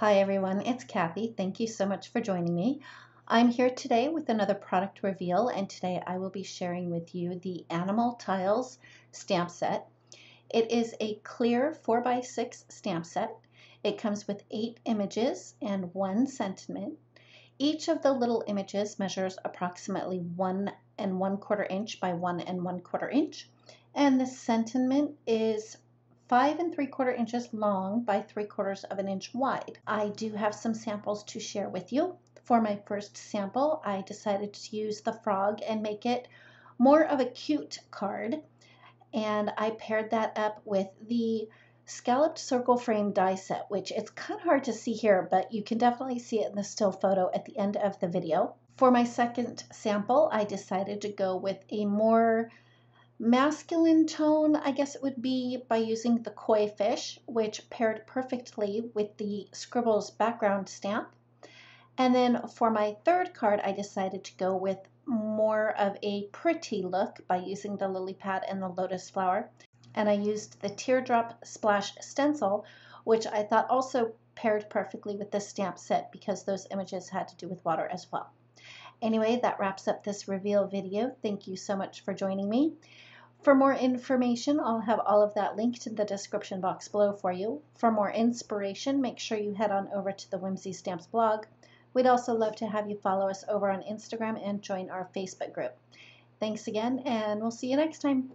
Hi everyone, it's Kathy. Thank you so much for joining me. I'm here today with another product reveal and today I will be sharing with you the Animal Tiles stamp set. It is a clear 4x6 stamp set. It comes with eight images and one sentiment. Each of the little images measures approximately one and one quarter inch by one and one quarter inch. And the sentiment is five and three quarter inches long by three quarters of an inch wide. I do have some samples to share with you. For my first sample, I decided to use the frog and make it more of a cute card. And I paired that up with the scalloped circle frame die set, which it's kind of hard to see here, but you can definitely see it in the still photo at the end of the video. For my second sample, I decided to go with a more masculine tone, I guess it would be by using the koi fish, which paired perfectly with the Scribbles background stamp. And then for my third card, I decided to go with more of a pretty look by using the lily pad and the lotus flower. And I used the teardrop splash stencil, which I thought also paired perfectly with the stamp set because those images had to do with water as well. Anyway, that wraps up this reveal video. Thank you so much for joining me. For more information, I'll have all of that linked in the description box below for you. For more inspiration, make sure you head on over to the Whimsy Stamps blog. We'd also love to have you follow us over on Instagram and join our Facebook group. Thanks again, and we'll see you next time.